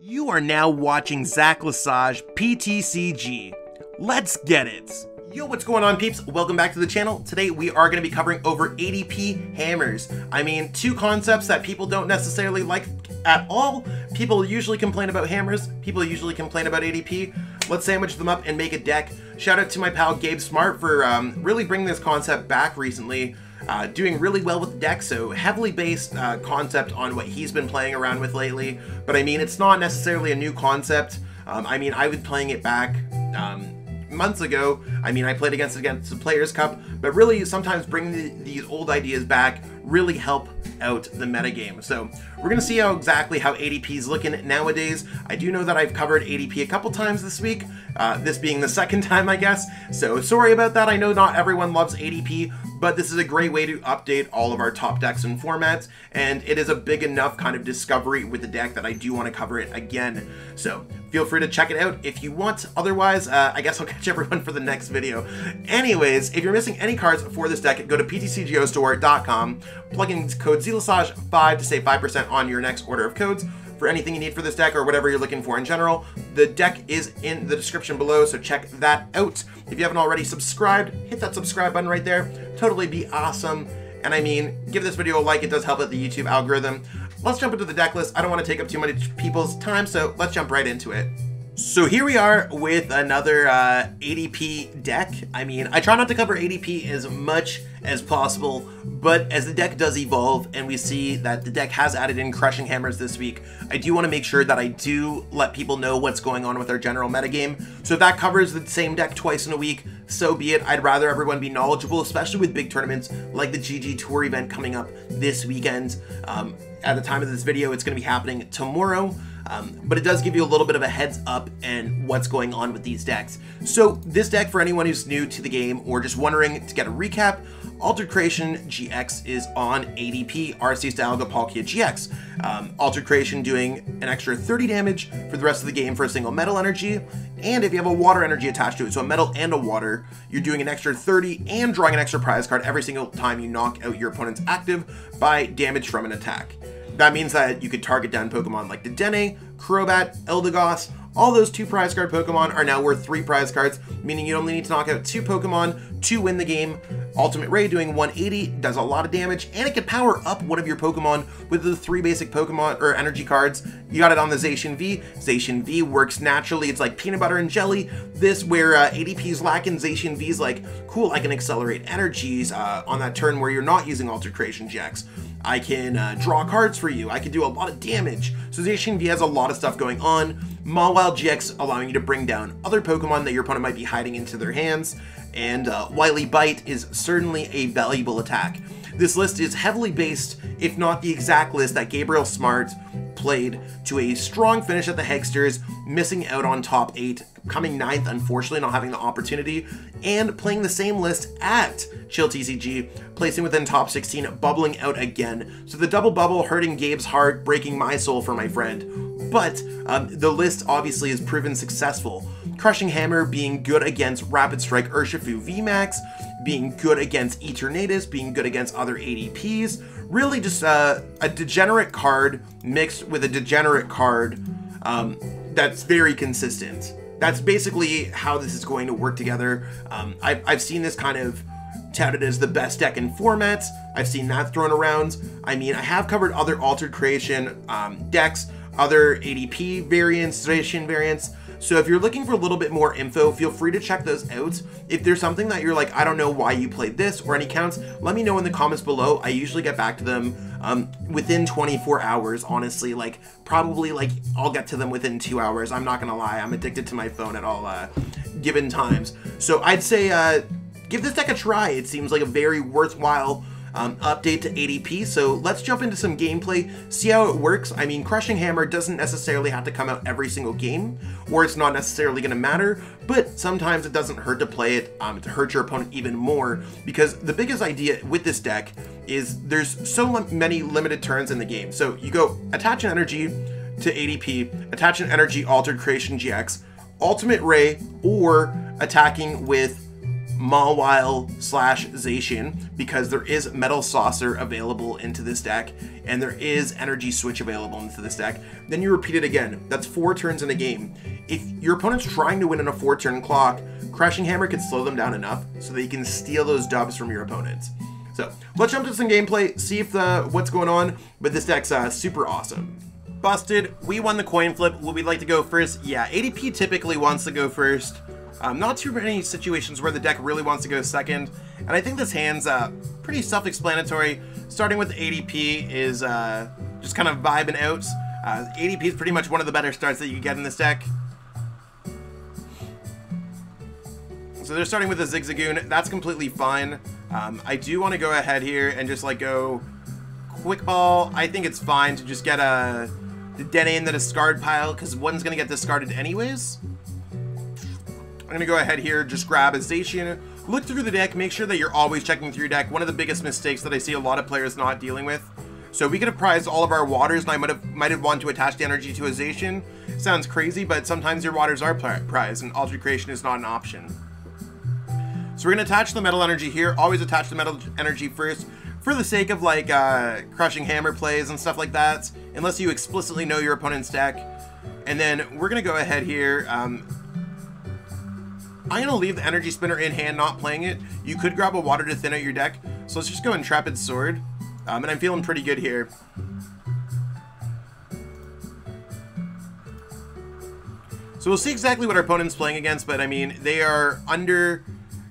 You are now watching Zach Lesage PTCG. Let's get it! Yo, what's going on peeps? Welcome back to the channel. Today we are going to be covering over ADP hammers. I mean, two concepts that people don't necessarily like at all. People usually complain about hammers, people usually complain about ADP. Let's sandwich them up and make a deck. Shout out to my pal Gabe Smart for um, really bringing this concept back recently. Uh, doing really well with the deck, so heavily based uh, concept on what he's been playing around with lately. But I mean, it's not necessarily a new concept. Um, I mean, I was playing it back um, months ago. I mean, I played against against the Players Cup, but really sometimes bringing the, these old ideas back really help out the metagame. So we're gonna see how exactly how ADP is looking nowadays. I do know that I've covered ADP a couple times this week, uh, this being the second time, I guess. So sorry about that. I know not everyone loves ADP, but this is a great way to update all of our top decks and formats, and it is a big enough kind of discovery with the deck that I do want to cover it again. So feel free to check it out if you want. Otherwise, uh, I guess I'll catch everyone for the next video. Anyways, if you're missing any cards for this deck, go to ptcgostore.com, plug in code ZLesage5 to save 5% on your next order of codes for anything you need for this deck or whatever you're looking for in general. The deck is in the description below, so check that out. If you haven't already subscribed, hit that subscribe button right there. Totally be awesome. And I mean, give this video a like, it does help out the YouTube algorithm. Let's jump into the deck list. I don't want to take up too much people's time, so let's jump right into it. So here we are with another uh, ADP deck. I mean, I try not to cover ADP as much as possible, but as the deck does evolve and we see that the deck has added in Crushing Hammers this week, I do want to make sure that I do let people know what's going on with our general metagame. So if that covers the same deck twice in a week, so be it. I'd rather everyone be knowledgeable, especially with big tournaments like the GG Tour event coming up this weekend. Um, at the time of this video, it's going to be happening tomorrow. Um, but it does give you a little bit of a heads up and what's going on with these decks. So this deck, for anyone who's new to the game or just wondering to get a recap, Altered Creation GX is on ADP Arceus Dialga Palkia GX. Um, Altered Creation doing an extra 30 damage for the rest of the game for a single metal energy, and if you have a water energy attached to it, so a metal and a water, you're doing an extra 30 and drawing an extra prize card every single time you knock out your opponent's active by damage from an attack. That means that you could target down Pokemon like Dedenne, Crobat, Eldegoss, all those two prize card Pokemon are now worth three prize cards, meaning you only need to knock out two Pokemon to win the game. Ultimate Ray doing 180 does a lot of damage, and it can power up one of your Pokemon with the three basic Pokemon or energy cards. You got it on the Zacian V. Zacian V works naturally. It's like peanut butter and jelly. This where uh, ADP's lacking, Zacian V's like, cool, I can accelerate energies uh, on that turn where you're not using Altered Creation GX. I can uh, draw cards for you. I can do a lot of damage. So Zacian V has a lot of stuff going on. Mawile GX allowing you to bring down other Pokemon that your opponent might be hiding into their hands. And uh, Wily Bite is certainly a valuable attack. This list is heavily based, if not the exact list, that Gabriel Smart played to a strong finish at the Hegsters, missing out on top 8, coming ninth, unfortunately, not having the opportunity, and playing the same list at Chill TCG, placing within top 16, bubbling out again. So the double bubble hurting Gabe's heart, breaking my soul for my friend. But um, the list obviously has proven successful. Crushing Hammer being good against Rapid Strike Urshifu VMAX, being good against Eternatus, being good against other ADPs, really just uh, a degenerate card mixed with a degenerate card um, that's very consistent. That's basically how this is going to work together. Um, I've, I've seen this kind of touted as the best deck in formats. I've seen that thrown around. I mean, I have covered other Altered Creation um, decks, other ADP variants, variants. So if you're looking for a little bit more info, feel free to check those out. If there's something that you're like, I don't know why you played this or any counts, let me know in the comments below. I usually get back to them um, within 24 hours, honestly. Like, probably, like, I'll get to them within two hours. I'm not gonna lie. I'm addicted to my phone at all uh, given times. So I'd say uh, give this deck a try. It seems like a very worthwhile um, update to ADP. So let's jump into some gameplay, see how it works. I mean, Crushing Hammer doesn't necessarily have to come out every single game, or it's not necessarily going to matter, but sometimes it doesn't hurt to play it um, to hurt your opponent even more, because the biggest idea with this deck is there's so many limited turns in the game. So you go attach an energy to ADP, attach an energy altered creation GX, ultimate ray, or attacking with Mawile slash Zacian because there is Metal Saucer available into this deck and there is Energy Switch available into this deck. Then you repeat it again. That's four turns in a game. If your opponent's trying to win in a four turn clock, Crushing Hammer can slow them down enough so that you can steal those dubs from your opponents. So let's jump to some gameplay, see if the what's going on, but this deck's uh, super awesome. Busted, we won the coin flip. Would we like to go first? Yeah, ADP typically wants to go first. Um, not too many situations where the deck really wants to go second, and I think this hand's uh, pretty self-explanatory. Starting with ADP is uh, just kind of vibing out. Uh, ADP is pretty much one of the better starts that you get in this deck. So they're starting with a Zigzagoon. That's completely fine. Um, I do want to go ahead here and just like go quick ball. I think it's fine to just get a Dedenne in the discard pile because one's going to get discarded anyways. I'm going to go ahead here, just grab a Zacian, look through the deck, make sure that you're always checking through your deck. One of the biggest mistakes that I see a lot of players not dealing with. So we could have prized all of our waters, and I might have might have wanted to attach the energy to a Zacian. Sounds crazy, but sometimes your waters are prized, and Altered Creation is not an option. So we're going to attach the metal energy here. Always attach the metal energy first for the sake of like uh, crushing hammer plays and stuff like that, unless you explicitly know your opponent's deck. And then we're going to go ahead here. Um, I'm going to leave the Energy Spinner in hand, not playing it. You could grab a Water to thin out your deck. So let's just go Intrepid Sword. Um, and I'm feeling pretty good here. So we'll see exactly what our opponent's playing against, but I mean, they are under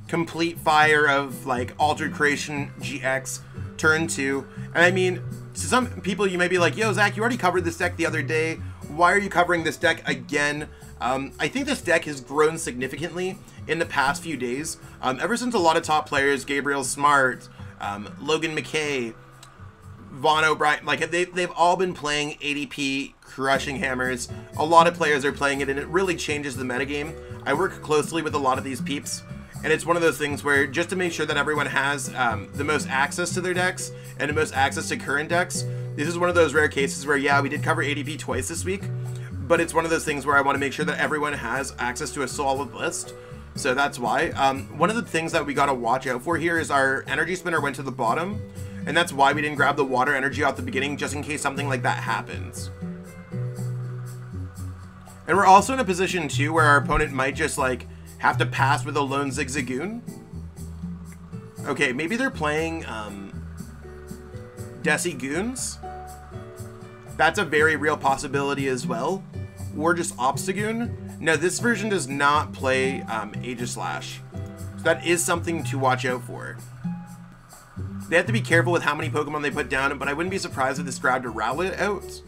complete fire of like Altered Creation GX turn two. And I mean, to some people you may be like, yo, Zach, you already covered this deck the other day. Why are you covering this deck again? Um, I think this deck has grown significantly in the past few days. Um, ever since a lot of top players, Gabriel Smart, um, Logan McKay, Vaughn O'Brien, like they, they've all been playing ADP crushing hammers. A lot of players are playing it and it really changes the metagame. I work closely with a lot of these peeps and it's one of those things where just to make sure that everyone has um, the most access to their decks and the most access to current decks, this is one of those rare cases where, yeah, we did cover ADP twice this week, but it's one of those things where I want to make sure that everyone has access to a solid list. So that's why. Um, one of the things that we got to watch out for here is our energy spinner went to the bottom, and that's why we didn't grab the water energy out the beginning, just in case something like that happens. And we're also in a position, too, where our opponent might just, like, have to pass with a lone Zigzagoon. Okay, maybe they're playing, um, Desi Goons? That's a very real possibility as well. Or just Obstagoon. No, this version does not play um, Aegislash. So that is something to watch out for. They have to be careful with how many Pokemon they put down, but I wouldn't be surprised if this grabbed a Rowlet out.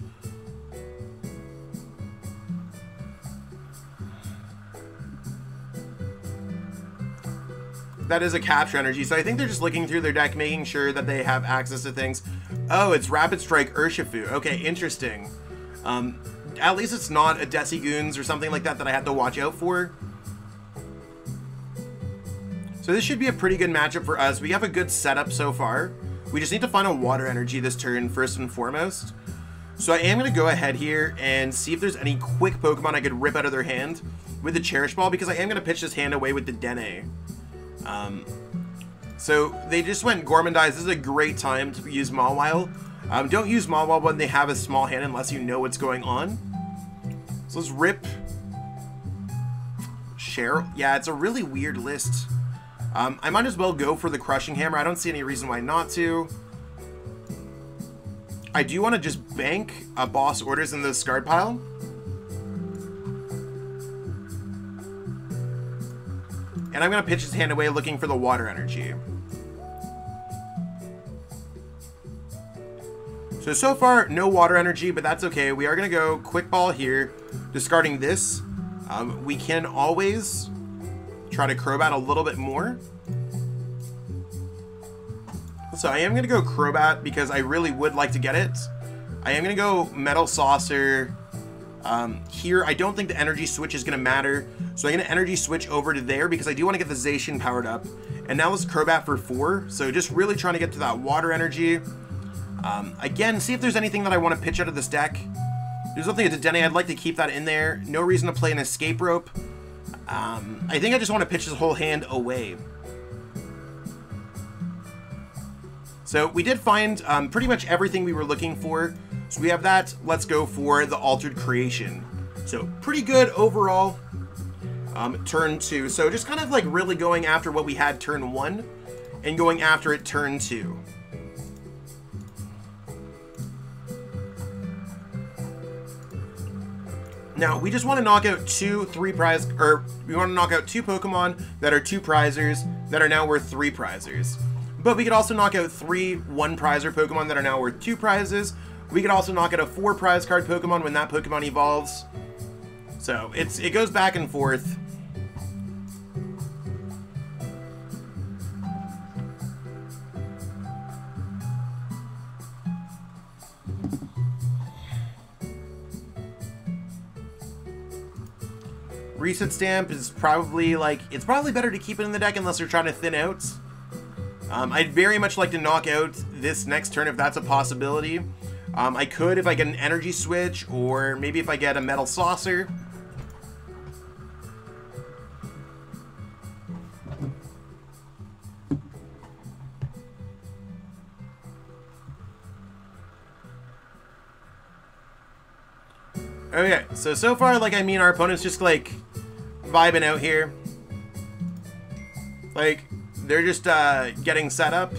that is a capture energy. So I think they're just looking through their deck, making sure that they have access to things. Oh, it's Rapid Strike Urshifu. Okay, interesting. Um, at least it's not a Desigoons or something like that that I have to watch out for. So this should be a pretty good matchup for us. We have a good setup so far. We just need to find a water energy this turn first and foremost. So I am going to go ahead here and see if there's any quick Pokemon I could rip out of their hand with the Cherish Ball because I am going to pitch this hand away with the Dene. Um, so they just went Gourmandize. This is a great time to use Mawile. Um, don't use Mawile when they have a small hand unless you know what's going on. So let's rip Cheryl. Yeah, it's a really weird list. Um, I might as well go for the Crushing Hammer. I don't see any reason why not to. I do want to just bank a boss orders in the discard pile. And I'm going to pitch his hand away looking for the water energy. So, so far, no water energy, but that's okay. We are going to go quick ball here, discarding this. Um, we can always try to Crobat a little bit more. So I am going to go Crobat because I really would like to get it. I am going to go Metal Saucer, um, here, I don't think the energy switch is going to matter, so I'm going to energy switch over to there because I do want to get the Zacian powered up. And now let's Crobat for 4, so just really trying to get to that water energy. Um, again, see if there's anything that I want to pitch out of this deck. There's nothing at Denny. I'd like to keep that in there. No reason to play an escape rope. Um, I think I just want to pitch this whole hand away. So we did find um, pretty much everything we were looking for. So we have that. Let's go for the Altered Creation. So pretty good overall. Um, turn two. So just kind of like really going after what we had turn one and going after it turn two. Now, we just want to knock out two three prize, or we want to knock out two Pokemon that are two prizers that are now worth three prizers. But we could also knock out three one prizer Pokemon that are now worth two prizes. We could also knock out a four prize card Pokemon when that Pokemon evolves. So it's it goes back and forth. Reset Stamp is probably like, it's probably better to keep it in the deck unless you're trying to thin out. Um, I'd very much like to knock out this next turn if that's a possibility. Um, I could if I get an Energy Switch, or maybe if I get a Metal Saucer. Okay, so, so far, like, I mean, our opponent's just, like, vibing out here. Like, they're just uh, getting set up.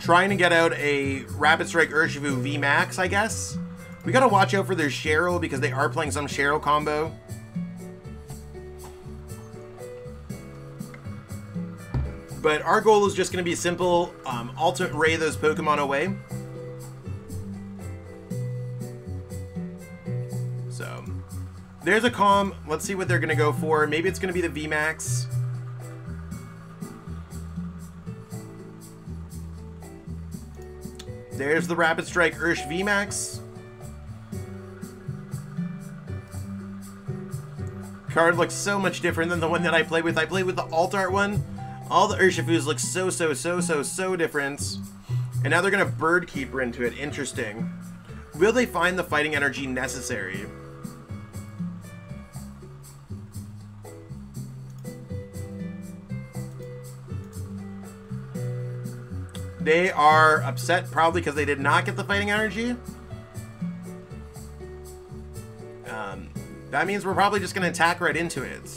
Trying to get out a Rapid Strike Urshifu VMAX, I guess. We gotta watch out for their Cheryl because they are playing some Cheryl combo. But our goal is just gonna be simple, um, Ultimate Ray those Pokemon away. There's a calm. Let's see what they're going to go for. Maybe it's going to be the VMAX. There's the Rapid Strike Ursh VMAX. Card looks so much different than the one that I played with. I played with the Alt Art one. All the Urshifus look so, so, so, so, so different. And now they're going to Bird Keeper into it. Interesting. Will they find the fighting energy necessary? They are upset probably because they did not get the fighting energy. Um, that means we're probably just going to attack right into it.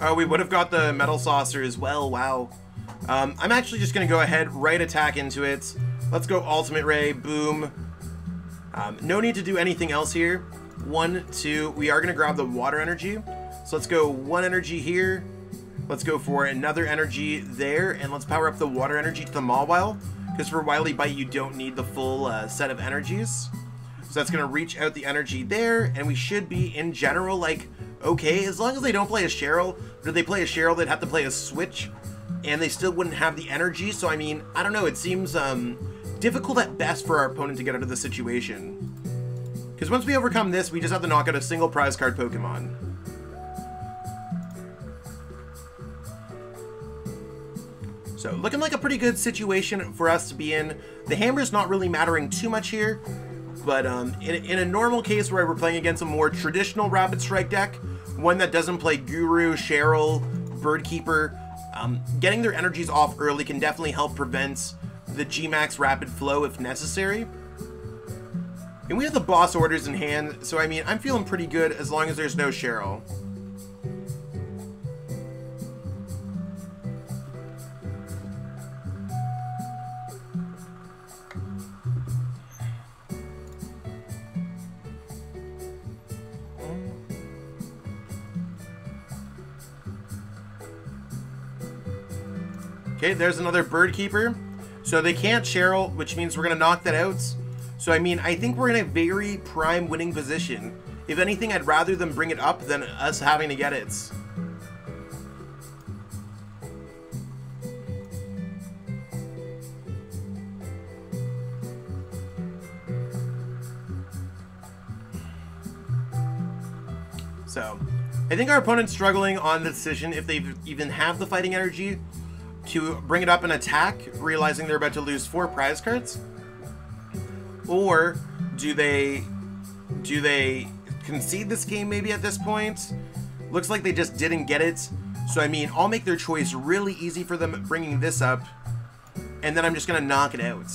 Oh, we would have got the Metal Saucer as well. Wow. Um, I'm actually just going to go ahead, right attack into it. Let's go Ultimate Ray. Boom. Um, no need to do anything else here. One, two. We are going to grab the Water Energy. So let's go one energy here. Let's go for another energy there, and let's power up the water energy to the Mawile, because for Wily Bite you don't need the full uh, set of energies. So that's going to reach out the energy there, and we should be, in general, like, okay, as long as they don't play a Cheryl, but if they play a Cheryl, they'd have to play a Switch, and they still wouldn't have the energy, so I mean, I don't know, it seems um, difficult at best for our opponent to get out of the situation. Because once we overcome this, we just have to knock out a single prize card Pokemon. So looking like a pretty good situation for us to be in. The hammer's not really mattering too much here, but um, in, in a normal case where we're playing against a more traditional Rapid Strike deck, one that doesn't play Guru, Cheryl, Birdkeeper, um, getting their energies off early can definitely help prevent the Gmax Rapid Flow if necessary. And we have the boss orders in hand, so I mean, I'm feeling pretty good as long as there's no Cheryl. Okay, there's another bird keeper. So they can't Cheryl, which means we're going to knock that out. So, I mean, I think we're in a very prime winning position. If anything, I'd rather them bring it up than us having to get it. So, I think our opponent's struggling on the decision if they even have the fighting energy to bring it up and attack, realizing they're about to lose four prize cards? Or do they do they concede this game maybe at this point? Looks like they just didn't get it. So, I mean, I'll make their choice really easy for them bringing this up. And then I'm just to knock it out.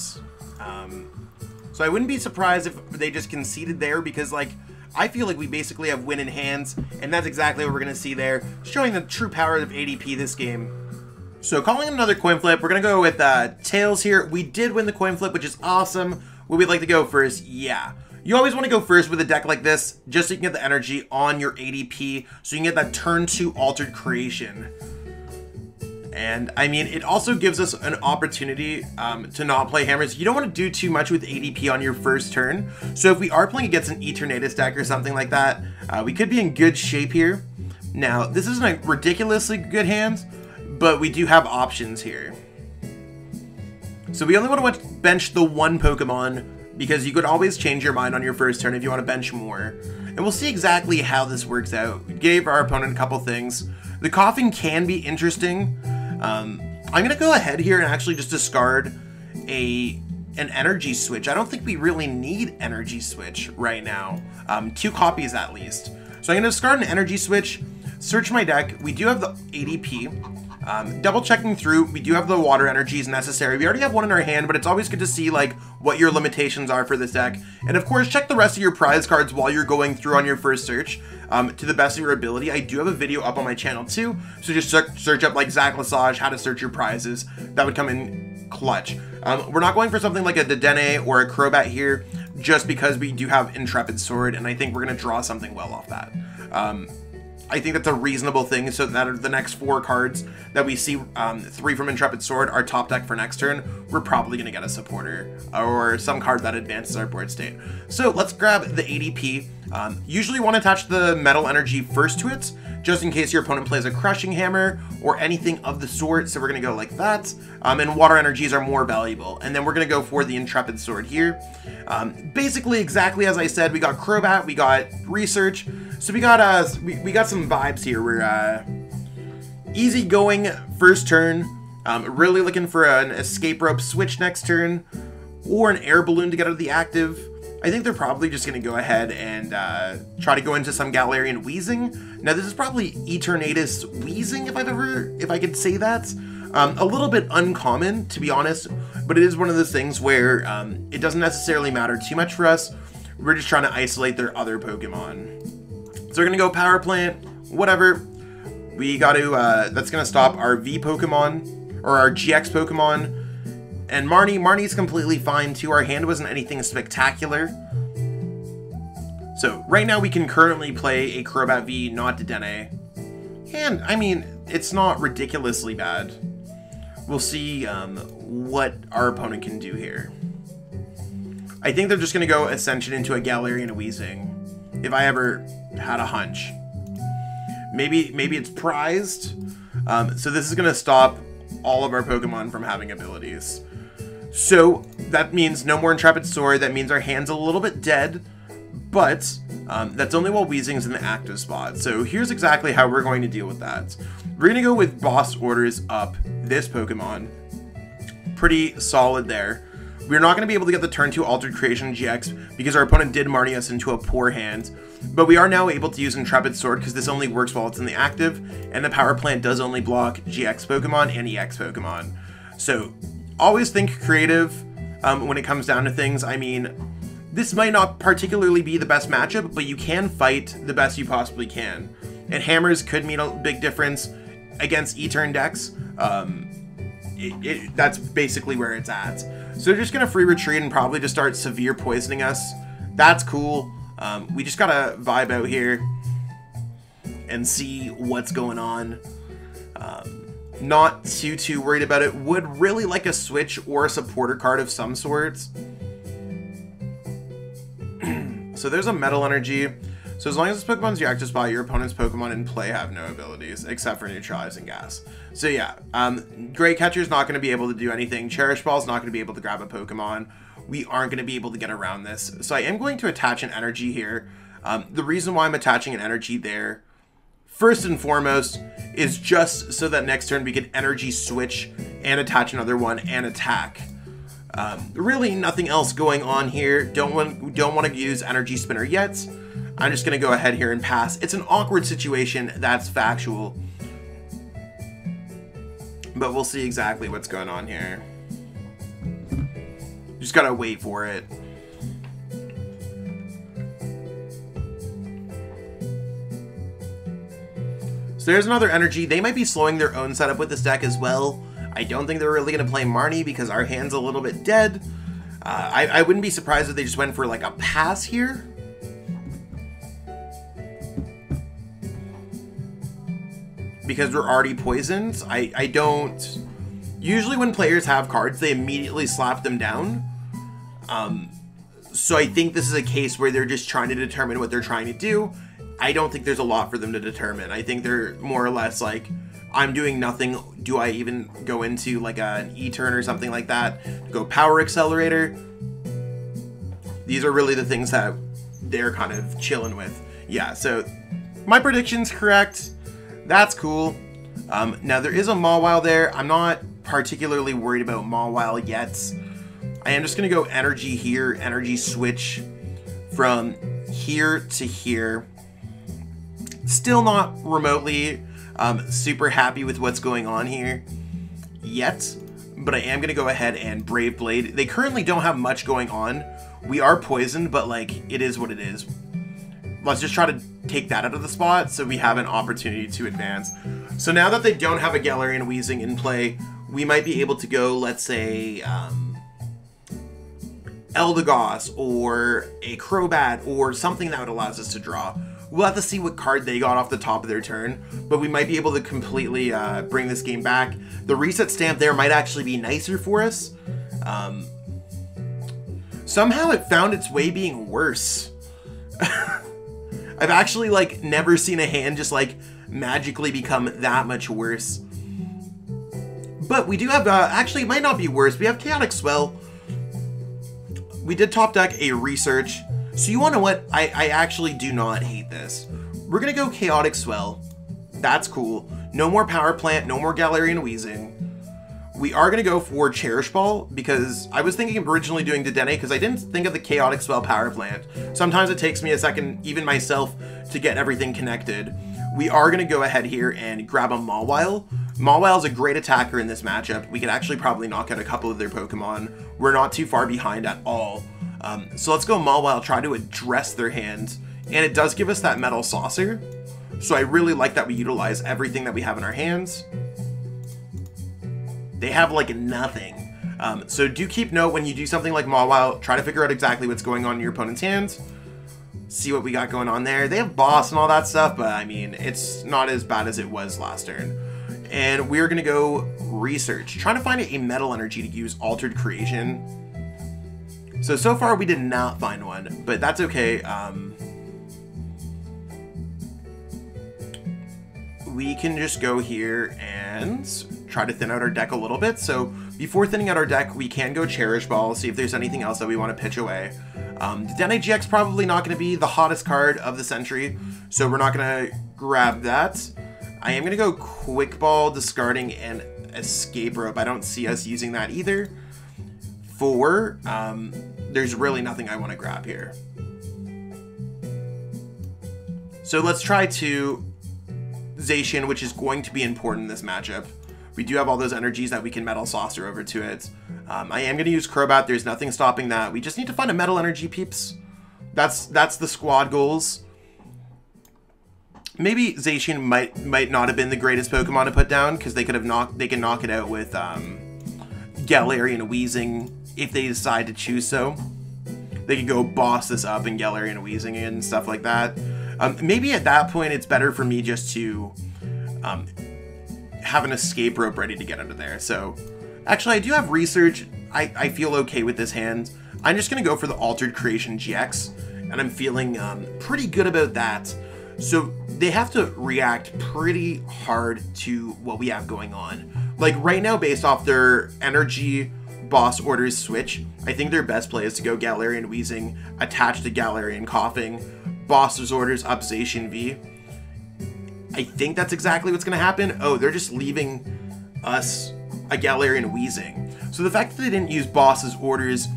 Um, so I wouldn't be surprised if they just conceded there because, like, I feel like we basically have win in hands, and that's exactly what we're to see there, showing the true power of ADP this game. So calling another coin flip, we're going to go with uh, Tails here. We did win the coin flip, which is awesome. Would we like to go first? Yeah. You always want to go first with a deck like this, just so you can get the energy on your ADP, so you can get that turn 2 altered creation. And I mean, it also gives us an opportunity um, to not play hammers. You don't want to do too much with ADP on your first turn. So if we are playing against an Eternatus deck or something like that, uh, we could be in good shape here. Now, this isn't a ridiculously good hand, but we do have options here. So we only want to bench the one Pokemon because you could always change your mind on your first turn if you want to bench more. And we'll see exactly how this works out. We gave our opponent a couple things. The Koffing can be interesting. Um, I'm going to go ahead here and actually just discard a an energy switch. I don't think we really need energy switch right now. Um, two copies at least. So I'm going to discard an energy switch, search my deck. We do have the ADP. Um, double checking through, we do have the water energies necessary. We already have one in our hand, but it's always good to see like what your limitations are for this deck. And of course, check the rest of your prize cards while you're going through on your first search um, to the best of your ability. I do have a video up on my channel too, so just search up like Zach Lesage, how to search your prizes. That would come in clutch. Um, we're not going for something like a Dedenne or a Crobat here, just because we do have Intrepid Sword, and I think we're going to draw something well off that. Um, I think that's a reasonable thing. So that are the next four cards that we see, um, three from Intrepid Sword, our top deck for next turn, we're probably going to get a supporter or some card that advances our board state. So let's grab the ADP. Um, usually want to attach the Metal Energy first to it, just in case your opponent plays a Crushing Hammer or anything of the sort. So we're going to go like that. Um, and Water Energies are more valuable. And then we're going to go for the Intrepid Sword here. Um, basically, exactly as I said, we got Crobat, we got Research, so we got uh we, we got some vibes here. We're uh easy going first turn. Um, really looking for an escape rope switch next turn, or an air balloon to get out of the active. I think they're probably just going to go ahead and uh, try to go into some Galarian Weezing. Now this is probably Eternatus Weezing, if I've ever, if I could say that. Um, a little bit uncommon, to be honest, but it is one of those things where um, it doesn't necessarily matter too much for us. We're just trying to isolate their other Pokemon. So we're gonna go power plant, whatever. We got to, uh, that's gonna stop our V Pokemon, or our GX Pokemon. And Marnie, Marnie's completely fine too. Our hand wasn't anything spectacular. So right now we can currently play a Crobat V, not Dedenne. And, I mean, it's not ridiculously bad. We'll see um, what our opponent can do here. I think they're just going to go Ascension into a Galarian Weezing if I ever had a hunch. Maybe maybe it's prized. Um, so this is going to stop all of our Pokemon from having abilities. So that means no more Intrepid Sword. That means our hand's a little bit dead. But um, that's only while Weezing's in the active spot. So here's exactly how we're going to deal with that. We're going to go with Boss Orders up this Pokemon. Pretty solid there. We're not going to be able to get the turn 2 Altered Creation GX because our opponent did Marnie us into a poor hand, but we are now able to use Intrepid Sword because this only works while it's in the active, and the Power Plant does only block GX Pokemon and EX Pokemon. So always think creative um, when it comes down to things. I mean, this might not particularly be the best matchup, but you can fight the best you possibly can. And Hammers could mean a big difference against E-turn decks. Um, it, it, that's basically where it's at. So they're just going to free retreat and probably just start severe poisoning us. That's cool. Um, we just got to vibe out here and see what's going on. Um, not too, too worried about it. Would really like a switch or a supporter card of some sorts. so there's a Metal Energy. So as long as this Pokemon's your active spot, your opponent's Pokemon in play have no abilities, except for neutralizing gas. So yeah, um, Great Catcher's not going to be able to do anything. Cherish Ball's not going to be able to grab a Pokemon. We aren't going to be able to get around this. So I am going to attach an energy here. Um, the reason why I'm attaching an energy there, first and foremost, is just so that next turn we can energy switch and attach another one and attack. Um, really nothing else going on here. Don't want don't want to use energy spinner yet. I'm just going to go ahead here and pass. It's an awkward situation, that's factual. But we'll see exactly what's going on here. Just gotta wait for it. So there's another energy. They might be slowing their own setup with this deck as well. I don't think they're really going to play Marnie because our hand's a little bit dead. Uh, I, I wouldn't be surprised if they just went for like a pass here. Because we're already poisoned. I, I don't... Usually when players have cards, they immediately slap them down. Um, so I think this is a case where they're just trying to determine what they're trying to do. I don't think there's a lot for them to determine. I think they're more or less like, I'm doing nothing. Do I even go into like an E-turn or something like that? Go power accelerator? These are really the things that they're kind of chilling with. Yeah, so my prediction's correct. That's cool. Um, now there is a Mawile there. I'm not particularly worried about Mawile yet. I am just going to go energy here, energy switch from here to here. Still not remotely um, super happy with what's going on here yet, but I am going to go ahead and Brave Blade. They currently don't have much going on. We are poisoned, but like, it is what it is. Let's just try to take that out of the spot so we have an opportunity to advance. So now that they don't have a Galarian Weezing in play, we might be able to go, let's say, um, Eldegoss or a Crobat or something that would allow us to draw. We'll have to see what card they got off the top of their turn, but we might be able to completely uh, bring this game back. The reset stamp there might actually be nicer for us. Um, somehow it found its way being worse. I've actually like never seen a hand just like magically become that much worse. But we do have, uh, actually it might not be worse. We have Chaotic Swell. We did top deck a research. So you want to what? I, I actually do not hate this. We're going to go Chaotic Swell. That's cool. No more Power Plant, no more Galarian Weezing. We are going to go for Cherish Ball because I was thinking of originally doing Dedenne because I didn't think of the Chaotic Swell Power Plant. Sometimes it takes me a second, even myself, to get everything connected. We are going to go ahead here and grab a Mawile. Mawile is a great attacker in this matchup. We could actually probably knock out a couple of their Pokemon. We're not too far behind at all. Um, so let's go Mawile, try to address their hands, and it does give us that Metal Saucer. So I really like that we utilize everything that we have in our hands. They have like nothing. Um, so do keep note when you do something like Mawile, try to figure out exactly what's going on in your opponent's hands. See what we got going on there. They have boss and all that stuff, but I mean, it's not as bad as it was last turn. And we're gonna go research, trying to find a metal energy to use altered creation so, so far we did not find one, but that's okay. Um, we can just go here and try to thin out our deck a little bit. So before thinning out our deck, we can go Cherish Ball, see if there's anything else that we want to pitch away. Um, Dedenne GX probably not going to be the hottest card of the century, so we're not going to grab that. I am going to go Quick Ball, discarding an Escape Rope. I don't see us using that either four, um, there's really nothing I want to grab here. So let's try to Zacian, which is going to be important in this matchup. We do have all those energies that we can Metal Saucer over to it. Um, I am going to use Crobat. There's nothing stopping that. We just need to find a Metal Energy, peeps. That's that's the squad goals. Maybe Zacian might might not have been the greatest Pokemon to put down because they could have knocked they can knock it out with um, Galarian Weezing if they decide to choose so. They could go boss this up and Galarian Weezing and stuff like that. Um, maybe at that point it's better for me just to um, have an escape rope ready to get under there. So actually I do have research. I, I feel okay with this hand. I'm just going to go for the Altered Creation GX and I'm feeling um, pretty good about that. So they have to react pretty hard to what we have going on. Like right now, based off their energy boss orders switch, I think their best play is to go Galarian Weezing, attach to Galarian Koffing, boss's orders up Zacian V. I think that's exactly what's going to happen. Oh, they're just leaving us a Galarian Weezing. So the fact that they didn't use boss's orders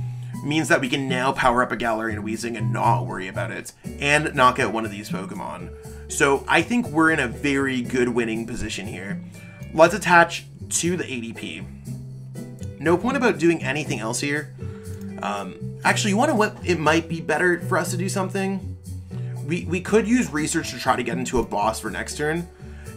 means that we can now power up a Galarian Weezing and not worry about it, and knock out one of these Pokemon. So I think we're in a very good winning position here. Let's attach to the ADP. No point about doing anything else here. Um, actually, you want to what? It might be better for us to do something. We, we could use research to try to get into a boss for next turn.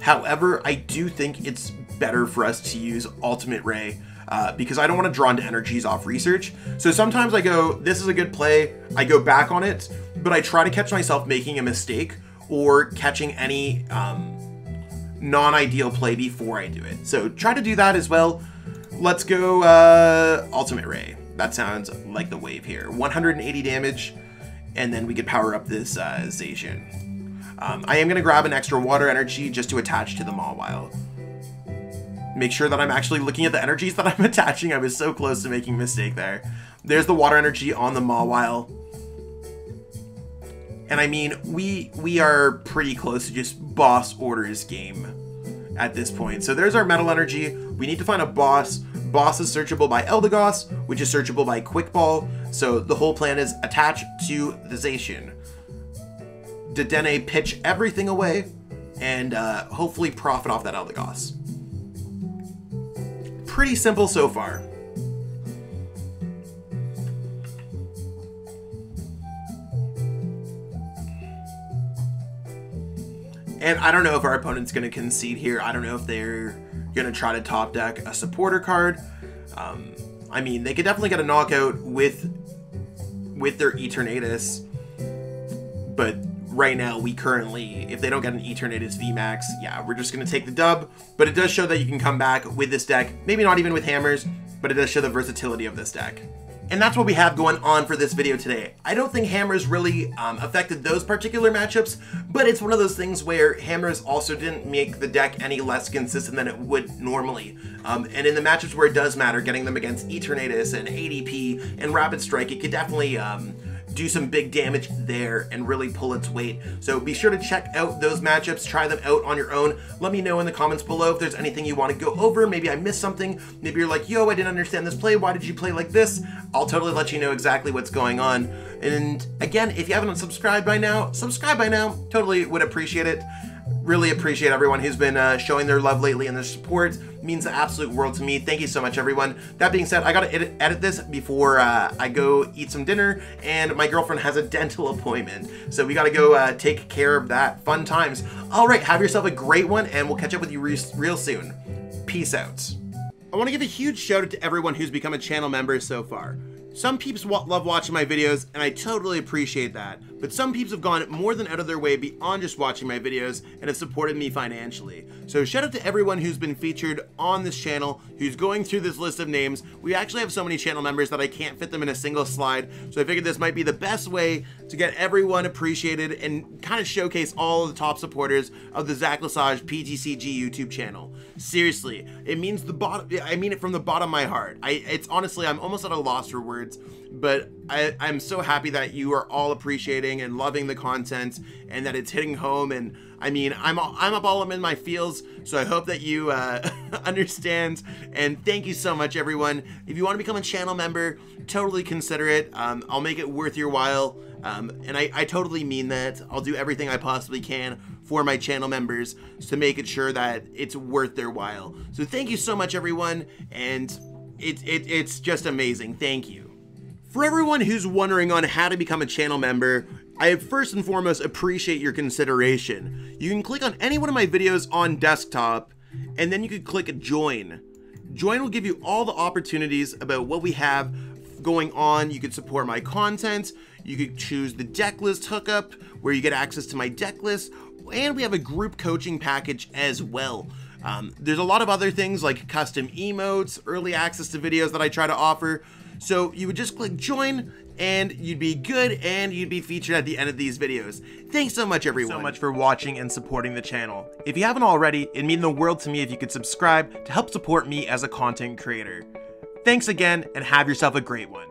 However, I do think it's better for us to use Ultimate Ray uh, because I don't want to draw into energies off research. So sometimes I go, this is a good play, I go back on it, but I try to catch myself making a mistake or catching any um, non-ideal play before I do it. So try to do that as well. Let's go uh, Ultimate Ray. That sounds like the wave here. 180 damage, and then we could power up this uh, Zacian. Um, I am going to grab an extra water energy just to attach to the Mawile make sure that I'm actually looking at the energies that I'm attaching. I was so close to making a mistake there. There's the water energy on the Mawile. And I mean, we we are pretty close to just boss orders game at this point. So there's our metal energy. We need to find a boss. Boss is searchable by Eldegoss, which is searchable by Quick Ball. So the whole plan is attach to the Zacian. Dedenne pitch everything away and uh, hopefully profit off that Eldegoss pretty simple so far. And I don't know if our opponent's going to concede here. I don't know if they're going to try to top deck a supporter card. Um, I mean, they could definitely get a knockout with with their Eternatus, but right now we currently, if they don't get an Eternatus VMAX, yeah, we're just going to take the dub. But it does show that you can come back with this deck. Maybe not even with hammers, but it does show the versatility of this deck. And that's what we have going on for this video today. I don't think hammers really um, affected those particular matchups, but it's one of those things where hammers also didn't make the deck any less consistent than it would normally. Um, and in the matchups where it does matter, getting them against Eternatus and ADP and Rapid Strike, it could definitely um, do some big damage there and really pull its weight. So be sure to check out those matchups, try them out on your own. Let me know in the comments below if there's anything you want to go over. Maybe I missed something. Maybe you're like, yo, I didn't understand this play. Why did you play like this? I'll totally let you know exactly what's going on. And again, if you haven't subscribed by now, subscribe by now. Totally would appreciate it really appreciate everyone who's been uh, showing their love lately and their support. It means the absolute world to me. Thank you so much, everyone. That being said, I gotta edit, edit this before uh, I go eat some dinner, and my girlfriend has a dental appointment. So we gotta go uh, take care of that. Fun times. All right, have yourself a great one, and we'll catch up with you re real soon. Peace out. I want to give a huge shout out to everyone who's become a channel member so far. Some peeps love watching my videos, and I totally appreciate that, but some peeps have gone more than out of their way beyond just watching my videos and have supported me financially. So shout out to everyone who's been featured on this channel, who's going through this list of names. We actually have so many channel members that I can't fit them in a single slide, so I figured this might be the best way to get everyone appreciated and kind of showcase all of the top supporters of the Zach Lesage PTCG YouTube channel. Seriously, it means the bottom, I mean it from the bottom of my heart. I, it's honestly, I'm almost at a loss for words, but I, I'm so happy that you are all appreciating and loving the content and that it's hitting home. And I mean, I'm I'm up all in my feels, so I hope that you uh, understand. And thank you so much, everyone. If you want to become a channel member, totally consider it. Um, I'll make it worth your while. Um, and I, I totally mean that. I'll do everything I possibly can for my channel members to make it sure that it's worth their while. So thank you so much, everyone. And it, it, it's just amazing. Thank you. For everyone who's wondering on how to become a channel member, I first and foremost appreciate your consideration. You can click on any one of my videos on desktop, and then you can click join. Join will give you all the opportunities about what we have going on. You can support my content, you could choose the deck list hookup, where you get access to my deck list, and we have a group coaching package as well. Um, there's a lot of other things like custom emotes, early access to videos that I try to offer, so you would just click join and you'd be good and you'd be featured at the end of these videos. Thanks so much everyone. so much for watching and supporting the channel. If you haven't already, it'd mean the world to me if you could subscribe to help support me as a content creator. Thanks again and have yourself a great one.